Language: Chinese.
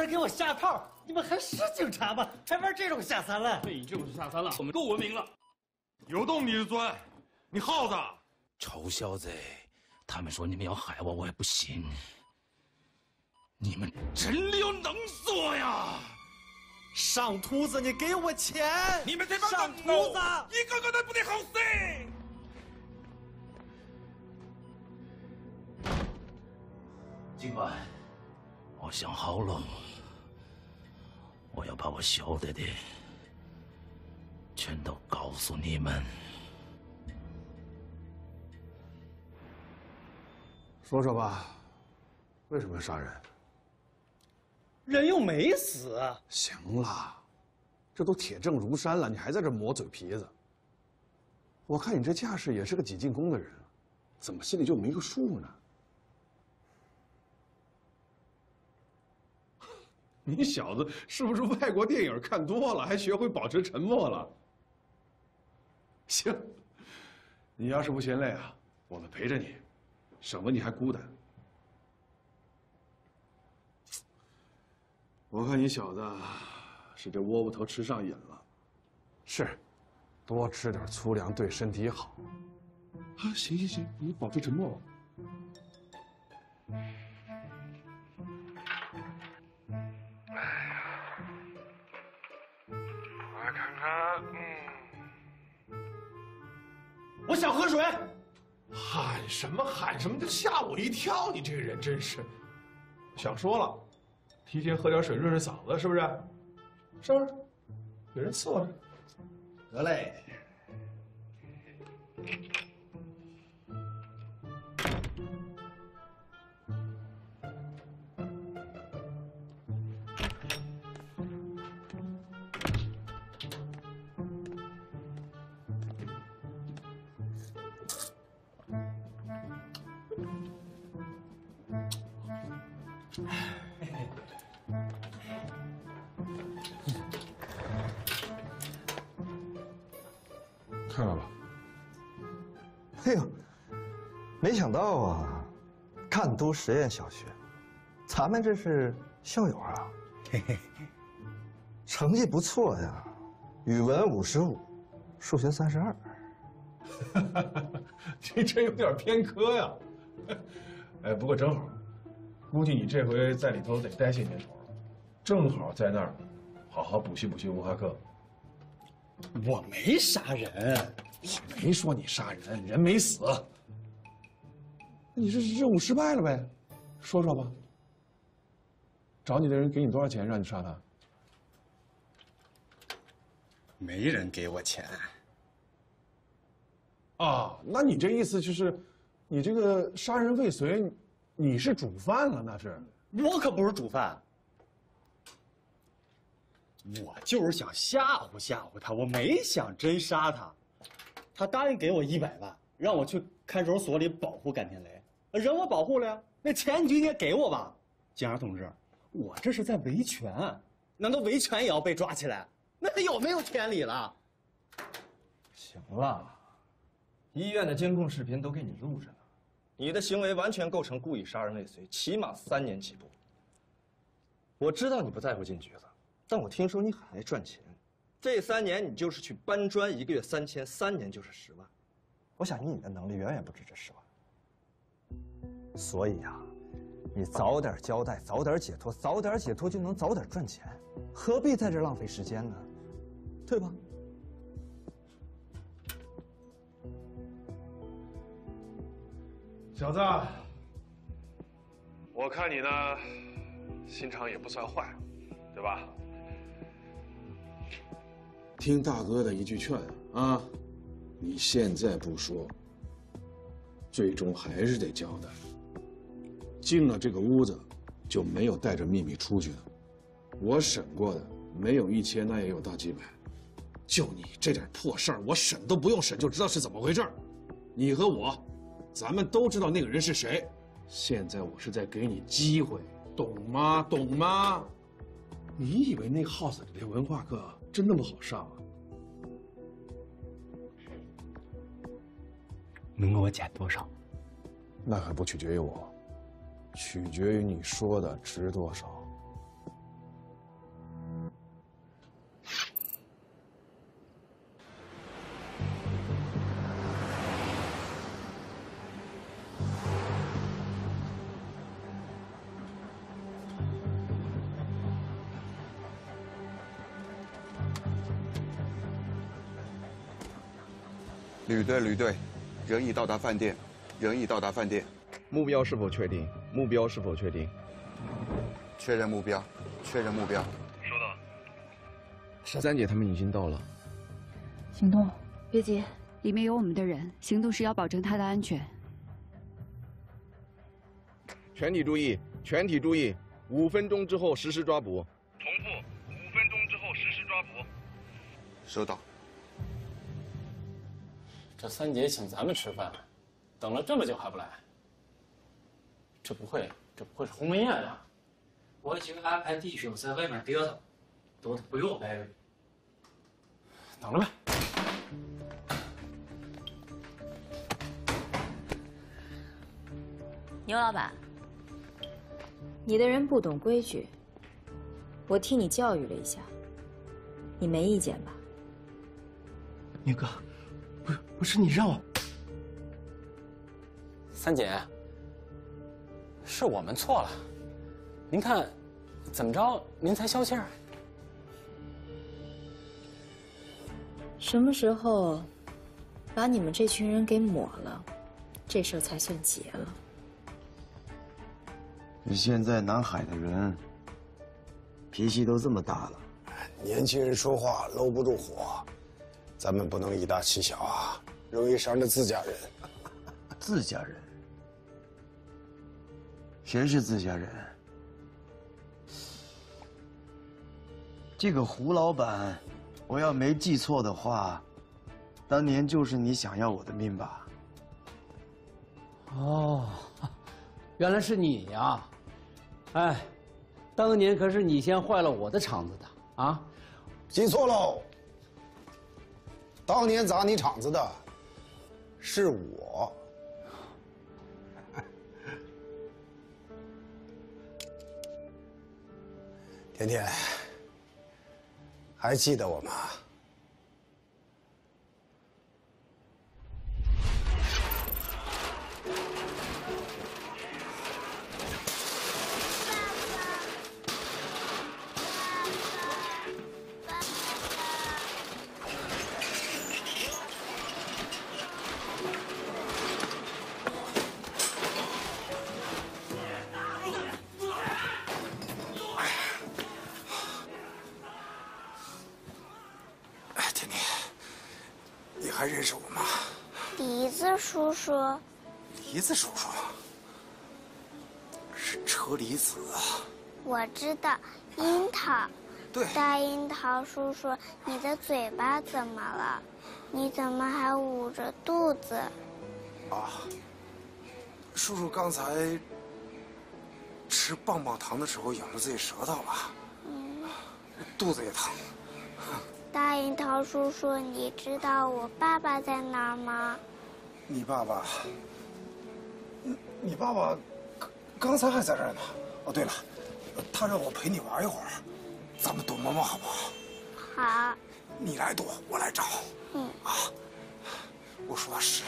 门给我下套，你们还是警察吗？还玩这种下三滥？对这种是下三滥，我们够文明了。有洞你就钻，你耗子！臭小子，他们说你们要害我，我也不信。你们真有能做呀！上秃子，你给我钱！你们这帮上秃子，一个个都不得好死！警官，我想好了，我要把我晓得的全都告诉你们。说说吧，为什么要杀人？人又没死。行了，这都铁证如山了，你还在这磨嘴皮子？我看你这架势也是个挤进宫的人，怎么心里就没个数呢？你小子是不是外国电影看多了，还学会保持沉默了？行，你要是不嫌累啊，我们陪着你，省得你还孤单。我看你小子是这窝窝头吃上瘾了。是，多吃点粗粮对身体好。啊，行行行，你保持沉默吧。嗯，我想喝水。喊什么喊什么，就吓我一跳！你这个人真是，想说了，提前喝点水润润嗓子，是不是？是不是？有人伺候着。得嘞。看到了。哎呦，没想到啊，赣都实验小学，咱们这是校友啊，嘿嘿，成绩不错呀，语文五十五，数学三十二。这真有点偏科呀。哎，不过正好，估计你这回在里头得待些年头了，正好在那儿好好补习补习文化课。我没杀人，我没说你杀人，人没死。那你这是任务失败了呗？说说吧。找你的人给你多少钱让你杀他？没人给我钱。啊，那你这意思就是，你这个杀人未遂，你是主犯了，那是？我可不是主犯。我就是想吓唬吓唬他，我没想真杀他。他答应给我一百万，让我去看守所里保护甘天雷，人我保护了呀，那钱你就应该给我吧，警察同志，我这是在维权，难道维权也要被抓起来？那有没有天理了？行了，医院的监控视频都给你录着呢，你的行为完全构成故意杀人未遂，起码三年起步。我知道你不在乎进局子。但我听说你很爱赚钱，这三年你就是去搬砖，一个月三千，三年就是十万。我想以你的能力，远远不止这十万。所以啊，你早点交代，早点解脱，早点解脱就能早点赚钱，何必在这浪费时间呢？对吧？小子，我看你呢，心肠也不算坏，对吧？听大哥的一句劝啊，你现在不说，最终还是得交代。进了这个屋子，就没有带着秘密出去的。我审过的，没有一千，那也有大几百。就你这点破事儿，我审都不用审就知道是怎么回事。你和我，咱们都知道那个人是谁。现在我是在给你机会，懂吗？懂吗？你以为那 house 里的文化课真那么好上啊？能给我减多少？那可不取决于我，取决于你说的值多少。旅队，旅队，人已到达饭店，人已到达饭店，目标是否确定？目标是否确定？确认目标，确认目标。收到。十三姐他们已经到了。行动，别急，里面有我们的人，行动时要保证他的安全。全体注意，全体注意，五分钟之后实施抓捕。重复，五分钟之后实施抓捕。收到。这三姐请咱们吃饭，等了这么久还不来，这不会，这不会是鸿门宴吧？我已经安排弟兄在外面盯他，都不用来了。等着呗。牛老板，你的人不懂规矩，我替你教育了一下，你没意见吧？牛哥，不不是你让我。三姐，是我们错了，您看，怎么着您才消气儿？什么时候把你们这群人给抹了，这事儿才算结了。你现在南海的人脾气都这么大了，年轻人说话搂不住火，咱们不能以大欺小啊，容易伤着自家人。自家人？谁是自家人？这个胡老板，我要没记错的话，当年就是你想要我的命吧？哦，原来是你呀！哎，当年可是你先坏了我的场子的啊！记错喽，当年砸你场子的是我。甜甜，还记得我吗？还认识我吗？笛子叔叔，梨子叔叔，是车厘子。我知道。樱桃，对。大樱桃叔叔，你的嘴巴怎么了？你怎么还捂着肚子？啊，叔叔刚才吃棒棒糖的时候咬了自己舌头了，嗯，肚子也疼。大樱桃叔叔，你知道我爸爸在哪儿吗？你爸爸，你你爸爸刚刚才还在这儿呢。哦，对了，他让我陪你玩一会儿，咱们躲猫猫好不好？好。你来躲，我来找。嗯。啊，我数到十。